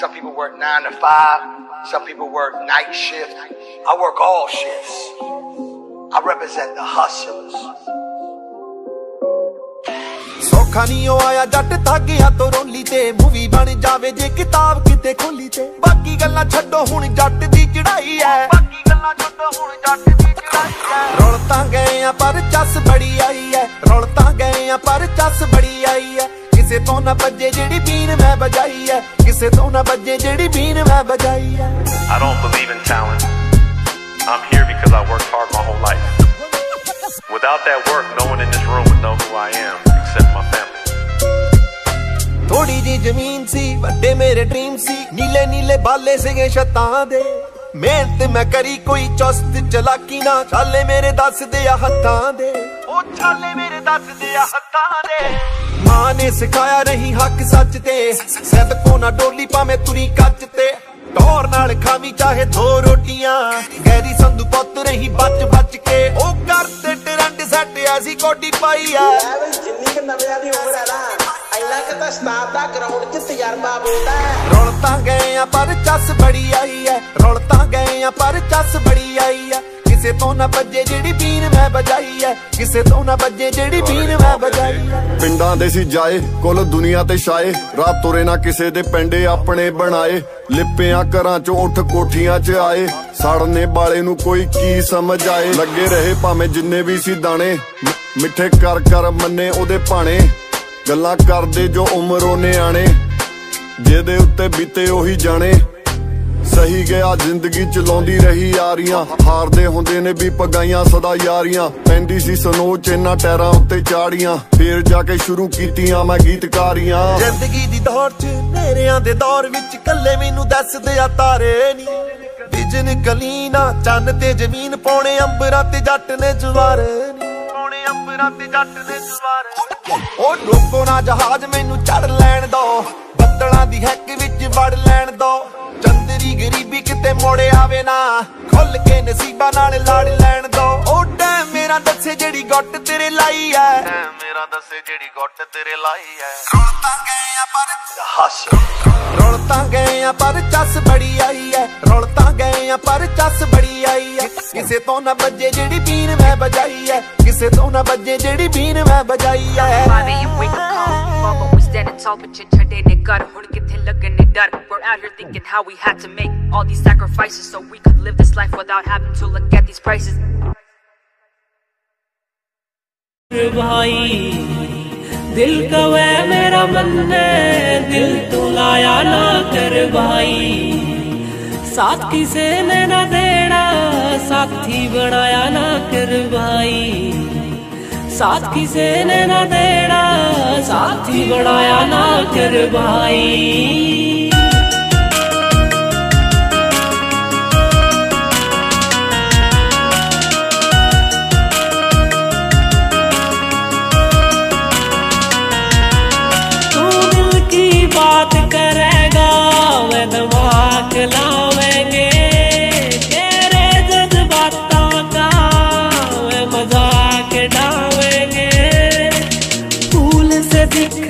Some people work nine to five. Some people work night shift. I work all shifts. I represent the hustlers. ਸੌਖਾ ਨਹੀਂ ਉਹ ਆਇਆ ਜੱਟ ਥਾਗਿਆ ਤੋਂ ਰੋਲੀ ਤੇ ਮੂਵੀ ਬਣ ਜਾਵੇ ਜੇ ਕਿਤਾਬ ਕਿਤੇ ਖੋਲੀ ਤੇ ਬਾਕੀ ਗੱਲਾਂ ਛੱਡੋ, ਹੁਣ ਜੱਟ ਦੀ ਚੜਾਈ ਐ ਬਾਕੀ ਗੱਲਾਂ ਛੱਡੋ, ਹੁਣ ਜੱਟ ਦੀ ਚੜਾਈ ਐ ਰੌਲ ਤਾਂ ਗਏ ਆ, ਪਰ ਚੱਸ ਬੜੀ ਆਈ ਐ ਰੌਲ ਤਾਂ ਗਏ ਆ, ਪਰ ਚੱਸ ਬੜੀ ਆਈ ਐ ਕਿਸੇ ਤੋਂ ਨਾ ਵੱਜੇ ਜਿਹੜੀ ਬੀਨ ਮੈਂ ਵਜਾਈ ਐ ਕਿਸੇ ਤੋਂ ਨਾ ਵੱਜੇ ਜਿਹੜੀ ਬੀਨ ਮੈਂ ਵਜਾਈ ਐ I don't believe in talent. I'm here because I worked hard my whole life. Without that work, no one in this room would know who I am except my family. ਥੋੜੀ ਜੀ ਜ਼ਮੀਨ ਸੀ ਵੱਡੇ ਮੇਰੇ ਡ੍ਰੀਮ ਸੀ ਨੀਲੇ ਨੀਲੇ ਬਾਲੇ ਸੀਗੇ ਛੱਤਾਂ ਦੇ ਮਿਹਨਤ ਮੈਂ ਕਰੀ ਕੋਈ ਚੁਸਤ ਚਲਾਕੀ ਨਾ। ਛਾਲੇ ਮੇਰੇ ਦੱਸਦੇ ਆ ਹੱਥਾਂ ਦੇ। ਉਹ ਛਾਲੇ ਮੇਰੇ ਦੱਸਦੇ ਆ ਹੱਥਾਂ ਦੇ। ਮਾਂ ਨੇ ਸਿਖਾਇਆ ਨਹੀਂ ਹੱਕ ਸੱਚ ਤੇ। ਸੈਦ ਕੋ ਨਾ ਡੋਲੀ ਪਾਵੇਂ ਤੁਰੀ ਕੱਚ ਤੇ। ਟੌਰ ਨਾਲ ਖਾਵੀ ਚਾਹੇ ਦੋ ਰੋਟੀਆਂ। ਗੈਰੀ ਸੰਧੂ ਪੁੱਤ ਰਹੀ ਬਚ ਬਚ ਕੇ। ਉਹ ਕਰਦੇ ਟਰੰਡ ਸੈੱਟ ਐਸੀ ਕੋਟੀ ਪਾਈ ਆ। ਜਿੰਨੀ ਕਿ ਨਵਿਆਂ ਦੀ ਉਮਰ ਹੈ ਨਾ ਇੰਨਾ ਕਿ ਤਾਂ ਸਟਾਰ ਦਾ ਗਰਾਊਂਡ 'ਚ ਤਜਰਬਾ ਮਿਲਦਾ ਹੈ। ਰੌਲ ਤਾਂ ਗਏ ਆ ਪਰ ਚੱਸ ਬੜੀ ਆਈ ਐ। ਰੌਲ ਤਾਂ ਗਏ ਆ ਪਰ ਚੱਸ ਬੜੀ ਆਈ ਐ। ਕਿਸੇ ਤੋਂ ਨਾ ਵੱਜੇ ਜਿਹੜੀ ਬੀਨ ਮੈਂ ਵਜਾਈ ਐ। ਕਿਸੇ ਤੋਂ ਨਾ ਵੱਜੇ ਜਿਹੜੀ ਬੀਨ ਮੈਂ ਵਜਾਈ ਐ। ਪਿੰਡਾਂ ਦੇ ਸੀ ਜਾਏ ਕੁੱਲ ਦੁਨੀਆ ਤੇ ਛਾਏ। ਰਾਤ ਤੁਰੇ ਨਾ ਕਿਸੇ ਦੇ ਪਿੰਡੇ ਆਪਣੇ ਬਣਾਏ। ਲਿਪਿਆਂ ਘਰਾਂ ਚੋਂ ਉੱਠ ਕੋਠੀਆਂ 'ਚ ਆਏ। ਸੜਨੇ ਵਾਲੇ ਨੂੰ ਕੋਈ ਕੀ ਸਮਝ ਆਏ। ਲੱਗੇ ਰਹੇ ਭਾਵੇਂ ਜਿੰਨੇ ਵੀ ਸੀ ਦਾਣੇ। ਮਿੱਠੇ ਕਰ ਕਰ ਮੰਨੇ ਉਹਦੇ ਭਾਣੇ। ਗੱਲਾਂ ਕਰਦੇ ਜੋ ਉਮਰ ਨਿਆਣੇ, ਜਿਹਦੇ ਉੱਤੇ ਬੀਤੇ ਉਹੀ ਜਾਣੇ। ਸਹੀ ਗਿਆ, ਜ਼ਿੰਦਗੀ ਚਲਾਉਂਦੀ ਰਹੀ ਯਾਰੀਆਂ। ਹਾਰਦੇ ਹੁੰਦੇ ਨੇ ਵੀ ਪਗਾਈਆਂ, ਸਦਾ ਯਾਰੀਆਂ। ਪੈਂਦੀ ਸੀ ਸਨੋ ਚੇਨਾ ਟੈਰਾਂ ਉੱਤੇ ਚਾੜੀਆਂ। ਫੇਰ ਜਾ ਕੇ ਸ਼ੁਰੂ ਕੀਤੀਆਂ ਮੈਂ ਗੀਤਕਾਰੀਆਂ। ਜ਼ਿੰਦਗੀ ਦੀ ਦੌੜ 'ਚ ਨੇਰਿਆਂ ਦੇ ਦੌਰ ਵਿੱਚ ਕੱਲੇ ਮੈਨੂੰ ਦੱਸਦੇ ਆ ਤਾਰੇ ਨੀ ਵਿਜਨ ਕਲੀਨਾ, ਚੰਨ ਤੇ ਜ਼ਮੀਨ ਪਾਉਣੇ, ਅੰਬਰਾਂ ਤੇ ਜੱਟ ਨੇ ਜਵਾਰੇ ਨੀ ਜੱਟ ਨੇ ਜਵਾਰੇ ਉਹ ਰੋਕੋ ਨਾ ਜਹਾਜ਼, ਮੈਨੂੰ ਚੜ ਲੈਣ ਦੋ। ਬੱਦਲਾਂ ਦੀ ਹੈਕ ਵਿੱਚ ਵੜ ਲੈਣ ਦੋ। ਚੰਦਰੀ ਗਰੀਬੀ ਕਿਤੇ ਮੋੜੇ ਆਵੇ ਨਾ। ਖੁੱਲ ਕੇ ਨਸੀਬਾਂ ਨਾਲ ਲੜ ਲੈਣ ਮੇਰਾ ਦੱਸੇ ਜਿਹੜੀ ਗੱਟ ਤੇਰੇ ਲਾਈ ਐ ਮੇਰਾ ਦੱਸੇ ਜਿਹੜੀ ਗੱਟ ਤੇਰੇ ਲਾਈ ਐ ਰੋਲ ਤਾਂ ਗਏ ਆ ਪਰ hustlers. ਰੋਲ ਤਾਂ ਗਏ ਆ ਪਰ ਚੱਸ ਬੜੀ ਆਈ ਐ ਰੋਲ ਤਾਂ ਗਏ ਆ ਪਰ ਚੱਸ ਬੜੀ ਆਈ ਐ ਕਿਸੇ ਤੋਂ ਨਾ ਵੱਜੇ ਜਿਹੜੀ ਬੀਨ ਮੈਂ ਵਜਾਈ ਐ ਕਿਸੇ ਤੋਂ ਨਾ ਵੱਜੇ ਜਿਹੜੀ ਬੀਨ ਮੈਂ ਵਜਾਈ ਐ standing tall, but you turned in it gut. ਹੁਣ ਕਿੱਥੇ ਲੱਗਣ ਨੇ ਡਰ We're out here thinking how we had to make all these sacrifices so we could live this life without having to look at these prices. भाई, दिल कवे मेरा मन दिल तू लाया ना कर भाई। साथ किसे ने ना देना, साथी बनाया ना कर भाई। साथ किसे ने ना देना, साथी बनाया ना कर भाई। music.